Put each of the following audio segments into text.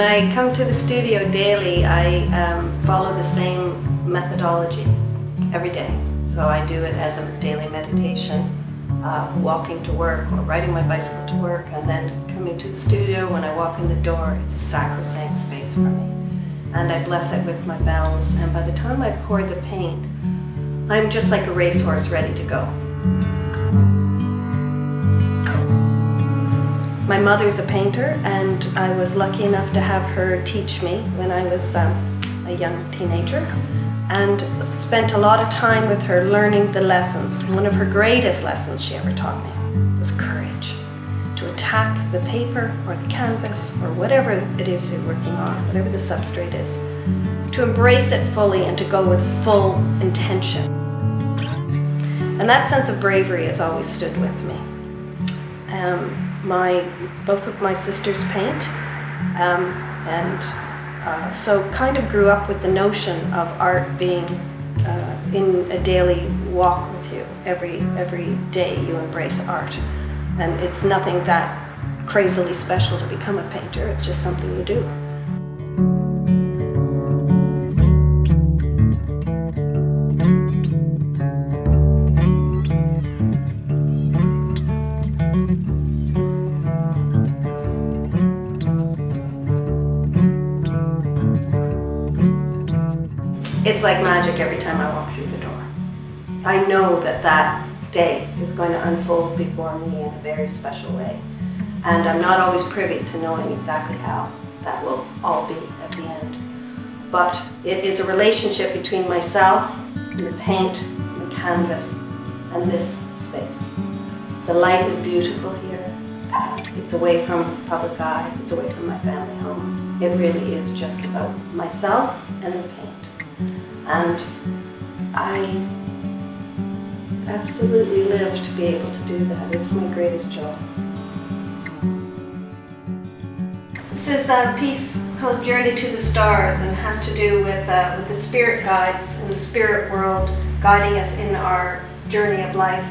When I come to the studio daily, I um, follow the same methodology every day. So I do it as a daily meditation, uh, walking to work or riding my bicycle to work, and then coming to the studio. When I walk in the door, it's a sacrosanct space for me. And I bless it with my bells, and by the time I pour the paint, I'm just like a racehorse ready to go. My mother's a painter, and I was lucky enough to have her teach me when I was um, a young teenager and spent a lot of time with her learning the lessons. One of her greatest lessons she ever taught me was courage. To attack the paper or the canvas or whatever it is you're working on, whatever the substrate is, to embrace it fully and to go with full intention. And that sense of bravery has always stood with me. Um, my both of my sisters paint, um, and uh, so kind of grew up with the notion of art being uh, in a daily walk with you. Every every day you embrace art, and it's nothing that crazily special to become a painter. It's just something you do. It's like magic every time I walk through the door. I know that that day is going to unfold before me in a very special way. And I'm not always privy to knowing exactly how that will all be at the end. But it is a relationship between myself, the paint, the canvas, and this space. The light is beautiful here. It's away from public eye. It's away from my family home. It really is just about myself and the paint. And I absolutely live to be able to do that. It's my greatest joy. This is a piece called Journey to the Stars and has to do with, uh, with the spirit guides in the spirit world guiding us in our journey of life.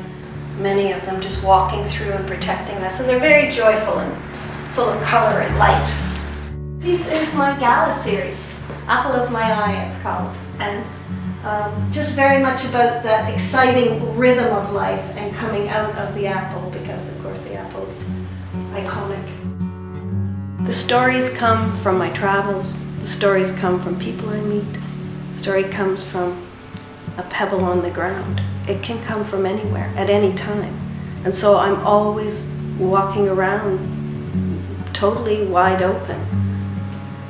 Many of them just walking through and protecting us. And they're very joyful and full of color and light. This is my Gala series, Apple of My Eye it's called and um, just very much about that exciting rhythm of life and coming out of the apple because of course the apple is iconic. The stories come from my travels, the stories come from people I meet, the story comes from a pebble on the ground. It can come from anywhere, at any time. And so I'm always walking around totally wide open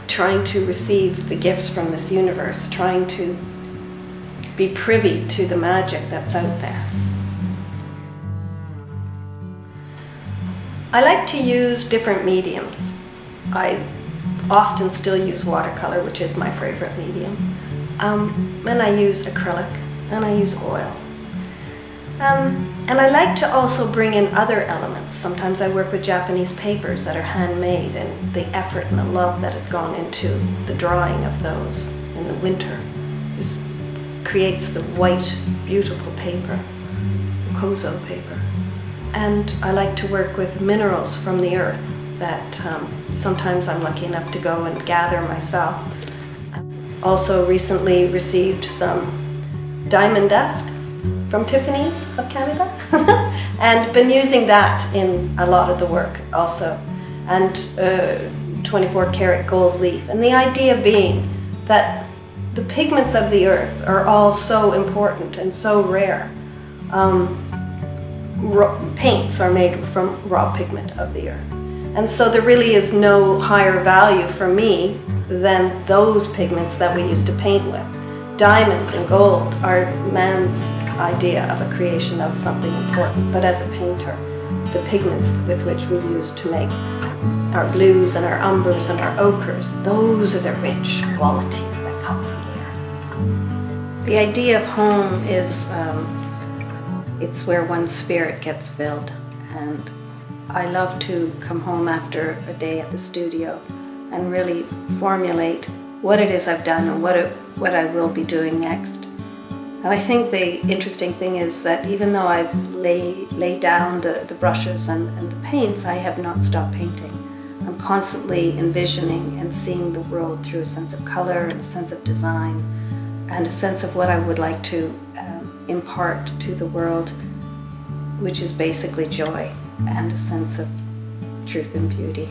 trying to receive the gifts from this universe, trying to be privy to the magic that's out there. I like to use different mediums. I often still use watercolor, which is my favorite medium. Um, and I use acrylic and I use oil. Um, and I like to also bring in other elements. Sometimes I work with Japanese papers that are handmade and the effort and the love that has gone into the drawing of those in the winter is, creates the white, beautiful paper, the kozo paper. And I like to work with minerals from the earth that um, sometimes I'm lucky enough to go and gather myself. Also recently received some diamond dust from Tiffany's of Canada and been using that in a lot of the work also and uh, 24 karat gold leaf and the idea being that the pigments of the earth are all so important and so rare. Um, paints are made from raw pigment of the earth. And so there really is no higher value for me than those pigments that we used to paint with diamonds and gold are man's idea of a creation of something important, but as a painter, the pigments with which we use to make our blues and our umbers and our ochres, those are the rich qualities that come from earth. The idea of home is um, it's where one's spirit gets filled, and I love to come home after a day at the studio and really formulate what it is I've done and what, it, what I will be doing next. And I think the interesting thing is that even though I've lay, laid down the, the brushes and, and the paints, I have not stopped painting. I'm constantly envisioning and seeing the world through a sense of color and a sense of design and a sense of what I would like to um, impart to the world, which is basically joy and a sense of truth and beauty.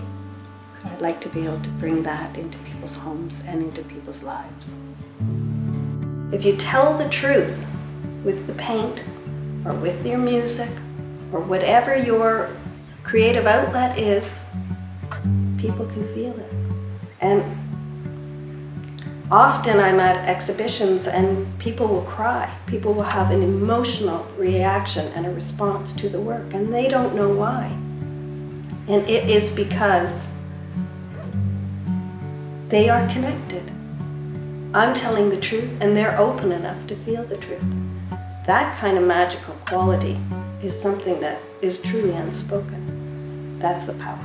So I'd like to be able to bring that into people's homes and into people's lives. If you tell the truth with the paint or with your music or whatever your creative outlet is, people can feel it. And often I'm at exhibitions and people will cry. People will have an emotional reaction and a response to the work, and they don't know why. And it is because they are connected. I'm telling the truth, and they're open enough to feel the truth. That kind of magical quality is something that is truly unspoken. That's the power.